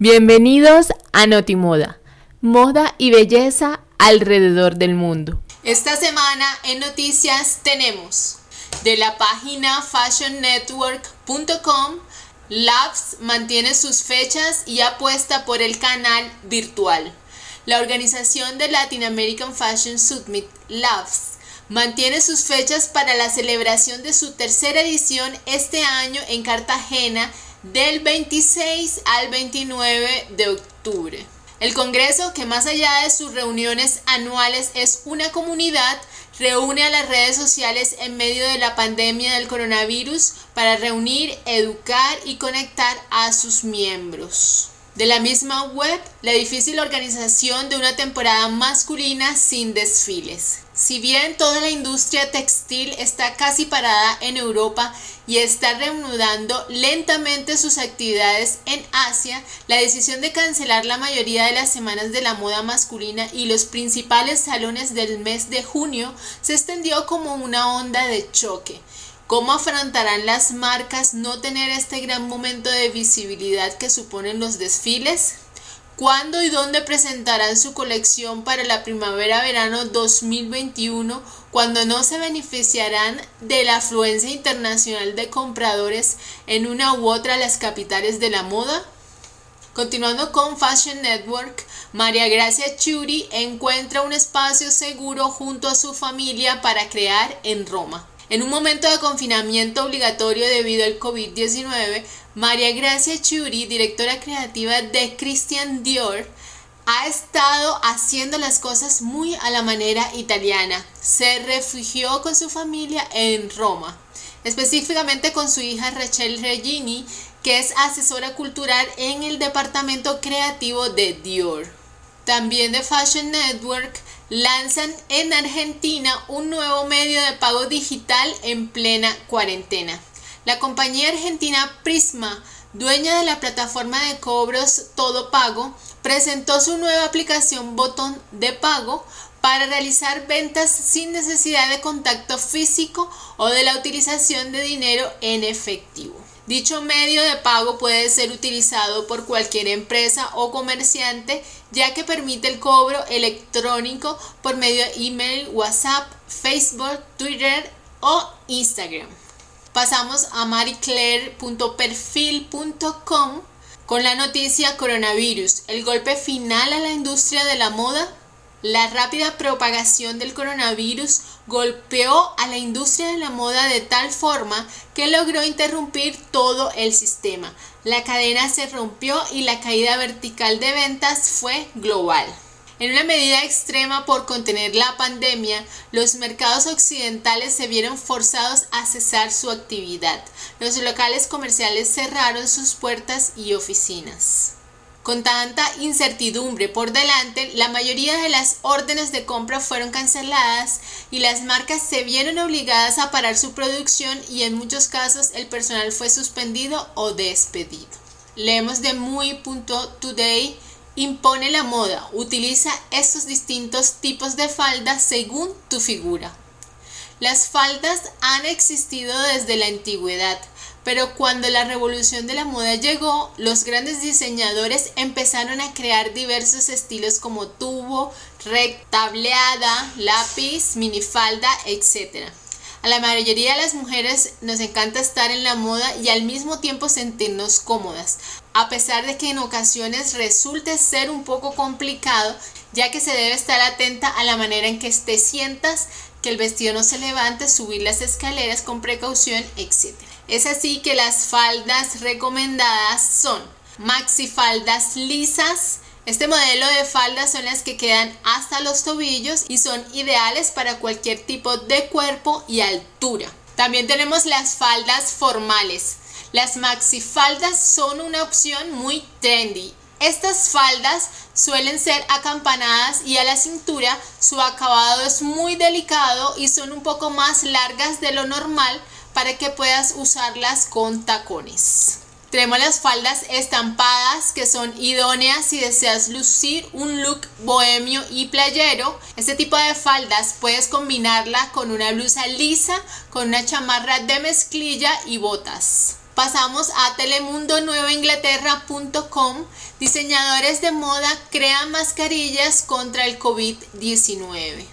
Bienvenidos a Notimoda, moda y belleza alrededor del mundo. Esta semana en noticias tenemos de la página fashionnetwork.com, Labs mantiene sus fechas y apuesta por el canal virtual. La organización de Latin American Fashion Summit, Labs, mantiene sus fechas para la celebración de su tercera edición este año en Cartagena del 26 al 29 de octubre. El Congreso, que más allá de sus reuniones anuales es una comunidad, reúne a las redes sociales en medio de la pandemia del coronavirus para reunir, educar y conectar a sus miembros. De la misma web, la difícil organización de una temporada masculina sin desfiles. Si bien toda la industria textil está casi parada en Europa y está reanudando lentamente sus actividades en Asia, la decisión de cancelar la mayoría de las semanas de la moda masculina y los principales salones del mes de junio se extendió como una onda de choque ¿Cómo afrontarán las marcas no tener este gran momento de visibilidad que suponen los desfiles? ¿Cuándo y dónde presentarán su colección para la primavera-verano 2021 cuando no se beneficiarán de la afluencia internacional de compradores en una u otra de las capitales de la moda? Continuando con Fashion Network, María Gracia Churi encuentra un espacio seguro junto a su familia para crear en Roma. En un momento de confinamiento obligatorio debido al COVID-19, María Gracia Churi, directora creativa de Christian Dior, ha estado haciendo las cosas muy a la manera italiana. Se refugió con su familia en Roma, específicamente con su hija Rachel Regini, que es asesora cultural en el departamento creativo de Dior. También de Fashion Network lanzan en Argentina un nuevo medio de pago digital en plena cuarentena. La compañía argentina Prisma, dueña de la plataforma de cobros Todo Pago, presentó su nueva aplicación Botón de Pago para realizar ventas sin necesidad de contacto físico o de la utilización de dinero en efectivo. Dicho medio de pago puede ser utilizado por cualquier empresa o comerciante ya que permite el cobro electrónico por medio de email, WhatsApp, Facebook, Twitter o Instagram. Pasamos a mariclaire.perfil.com con la noticia coronavirus, el golpe final a la industria de la moda la rápida propagación del coronavirus golpeó a la industria de la moda de tal forma que logró interrumpir todo el sistema. La cadena se rompió y la caída vertical de ventas fue global. En una medida extrema por contener la pandemia, los mercados occidentales se vieron forzados a cesar su actividad. Los locales comerciales cerraron sus puertas y oficinas. Con tanta incertidumbre por delante, la mayoría de las órdenes de compra fueron canceladas y las marcas se vieron obligadas a parar su producción y en muchos casos el personal fue suspendido o despedido. Leemos de muy.today impone la moda, utiliza estos distintos tipos de faldas según tu figura. Las faldas han existido desde la antigüedad, pero cuando la revolución de la moda llegó, los grandes diseñadores empezaron a crear diversos estilos como tubo, rectableada, lápiz, minifalda, etc. A la mayoría de las mujeres nos encanta estar en la moda y al mismo tiempo sentirnos cómodas, a pesar de que en ocasiones resulte ser un poco complicado, ya que se debe estar atenta a la manera en que te sientas, que el vestido no se levante, subir las escaleras con precaución, etc. Es así que las faldas recomendadas son maxi faldas lisas. Este modelo de faldas son las que quedan hasta los tobillos y son ideales para cualquier tipo de cuerpo y altura. También tenemos las faldas formales. Las maxi faldas son una opción muy trendy. Estas faldas suelen ser acampanadas y a la cintura su acabado es muy delicado y son un poco más largas de lo normal para que puedas usarlas con tacones. Tenemos las faldas estampadas que son idóneas si deseas lucir un look bohemio y playero. Este tipo de faldas puedes combinarla con una blusa lisa, con una chamarra de mezclilla y botas. Pasamos a telemundonuevainglaterra.com. Diseñadores de moda crean mascarillas contra el COVID-19.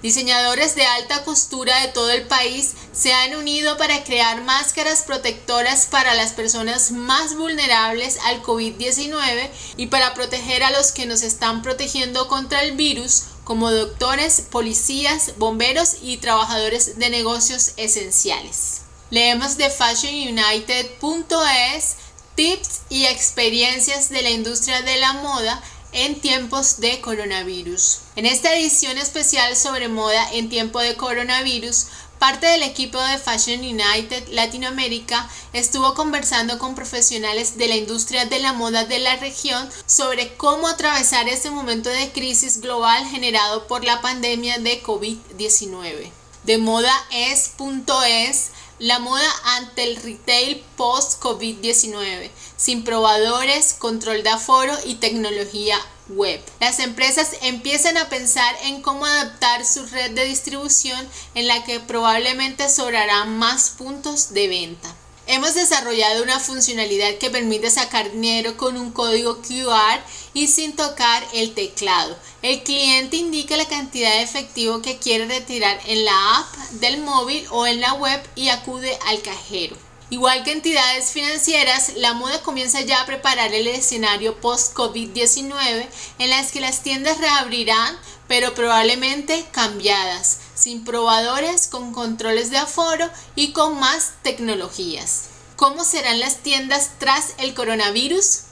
Diseñadores de alta costura de todo el país se han unido para crear máscaras protectoras para las personas más vulnerables al COVID-19 y para proteger a los que nos están protegiendo contra el virus, como doctores, policías, bomberos y trabajadores de negocios esenciales. Leemos de fashionunited.es tips y experiencias de la industria de la moda en tiempos de coronavirus. En esta edición especial sobre moda en tiempo de coronavirus, parte del equipo de Fashion United Latinoamérica estuvo conversando con profesionales de la industria de la moda de la región sobre cómo atravesar este momento de crisis global generado por la pandemia de COVID-19. De moda es.es la moda ante el retail post-COVID-19, sin probadores, control de aforo y tecnología web. Las empresas empiezan a pensar en cómo adaptar su red de distribución en la que probablemente sobrarán más puntos de venta. Hemos desarrollado una funcionalidad que permite sacar dinero con un código QR y sin tocar el teclado. El cliente indica la cantidad de efectivo que quiere retirar en la app del móvil o en la web y acude al cajero. Igual que entidades financieras, la moda comienza ya a preparar el escenario post-COVID-19 en las que las tiendas reabrirán, pero probablemente cambiadas sin probadores, con controles de aforo y con más tecnologías. ¿Cómo serán las tiendas tras el coronavirus?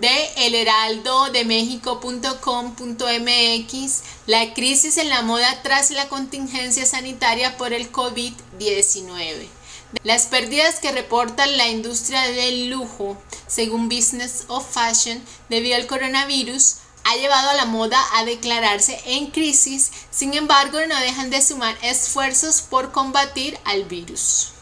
De elheraldodemexico.com.mx, la crisis en la moda tras la contingencia sanitaria por el COVID-19. Las pérdidas que reporta la industria del lujo, según Business of Fashion, debido al coronavirus, ha llevado a la moda a declararse en crisis, sin embargo no dejan de sumar esfuerzos por combatir al virus.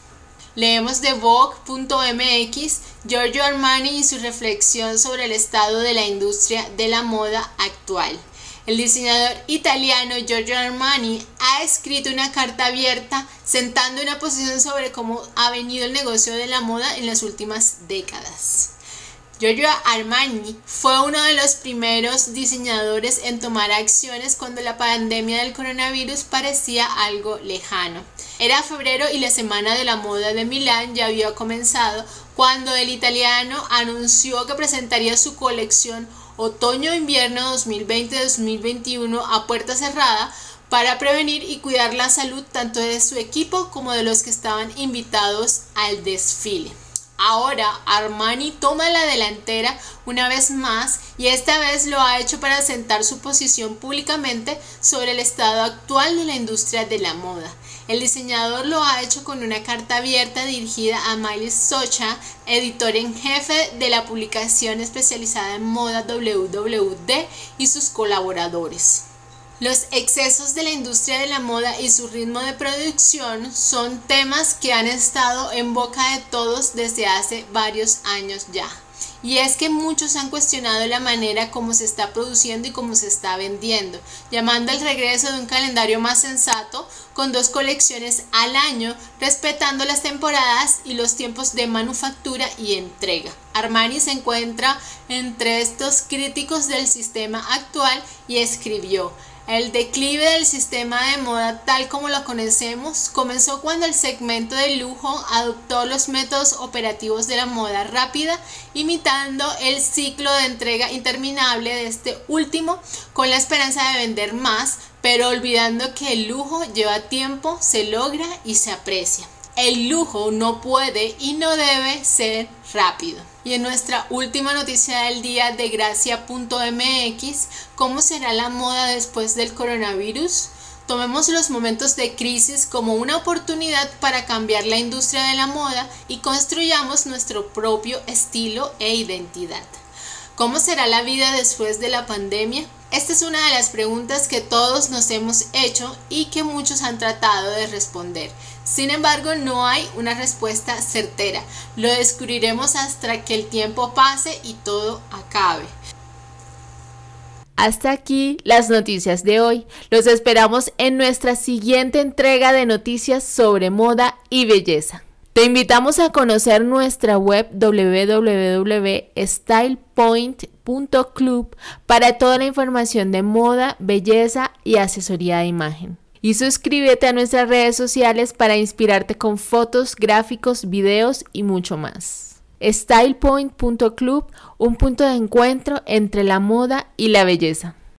Leemos de Vogue.mx Giorgio Armani y su reflexión sobre el estado de la industria de la moda actual. El diseñador italiano Giorgio Armani ha escrito una carta abierta sentando una posición sobre cómo ha venido el negocio de la moda en las últimas décadas. Giorgio Armani fue uno de los primeros diseñadores en tomar acciones cuando la pandemia del coronavirus parecía algo lejano. Era febrero y la semana de la moda de Milán ya había comenzado cuando el italiano anunció que presentaría su colección Otoño-Invierno 2020-2021 a puerta cerrada para prevenir y cuidar la salud tanto de su equipo como de los que estaban invitados al desfile. Ahora Armani toma la delantera una vez más y esta vez lo ha hecho para sentar su posición públicamente sobre el estado actual de la industria de la moda. El diseñador lo ha hecho con una carta abierta dirigida a Miley Socha, editor en jefe de la publicación especializada en moda WWD y sus colaboradores. Los excesos de la industria de la moda y su ritmo de producción son temas que han estado en boca de todos desde hace varios años ya. Y es que muchos han cuestionado la manera como se está produciendo y cómo se está vendiendo, llamando al regreso de un calendario más sensato con dos colecciones al año, respetando las temporadas y los tiempos de manufactura y entrega. Armani se encuentra entre estos críticos del sistema actual y escribió, el declive del sistema de moda tal como lo conocemos comenzó cuando el segmento de lujo adoptó los métodos operativos de la moda rápida, imitando el ciclo de entrega interminable de este último con la esperanza de vender más, pero olvidando que el lujo lleva tiempo, se logra y se aprecia. El lujo no puede y no debe ser rápido. Y en nuestra última noticia del día de gracia.mx, ¿cómo será la moda después del coronavirus? Tomemos los momentos de crisis como una oportunidad para cambiar la industria de la moda y construyamos nuestro propio estilo e identidad. ¿Cómo será la vida después de la pandemia? Esta es una de las preguntas que todos nos hemos hecho y que muchos han tratado de responder. Sin embargo, no hay una respuesta certera. Lo descubriremos hasta que el tiempo pase y todo acabe. Hasta aquí las noticias de hoy. Los esperamos en nuestra siguiente entrega de noticias sobre moda y belleza. Te invitamos a conocer nuestra web www.stylepoint.club para toda la información de moda, belleza y asesoría de imagen. Y suscríbete a nuestras redes sociales para inspirarte con fotos, gráficos, videos y mucho más. StylePoint.club, un punto de encuentro entre la moda y la belleza.